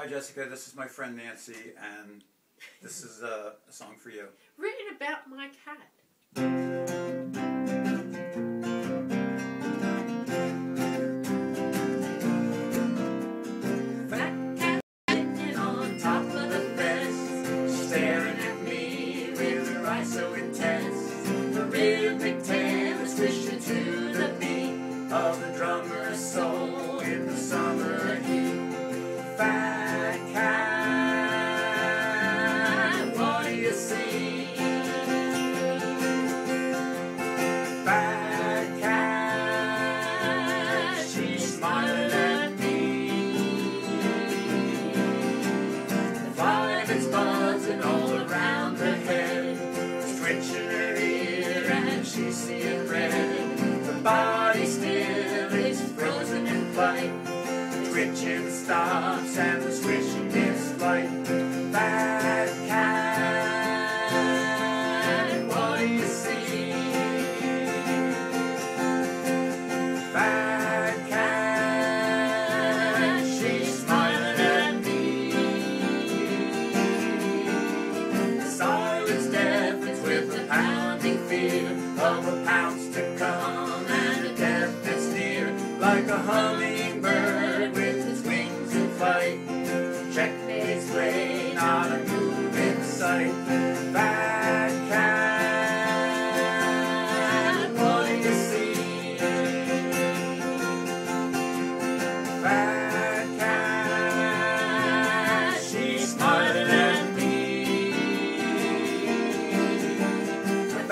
Hi, Jessica. This is my friend Nancy, and this is uh, a song for you. Written about my cat. Fat cat sitting on top of the fence, she's seeing red. The body still is frozen in flight. The twitching stops and the swishing is light. Pounce to come and death that's near, like a hummingbird with its wings in flight. Checkmate's play, not a move in sight. Fat cat, do you see? Fat cat, she's smiling at me. The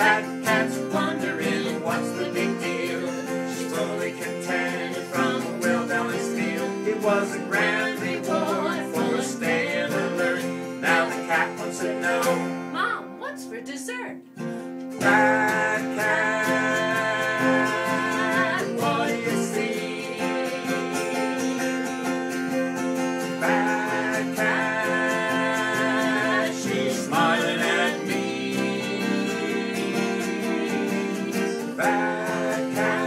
was a grand reward for staying alert. Now the cat wants to know. Mom, what's for dessert? Rat cat, what do you see? Rat cat, she's smiling at me. Rat cat.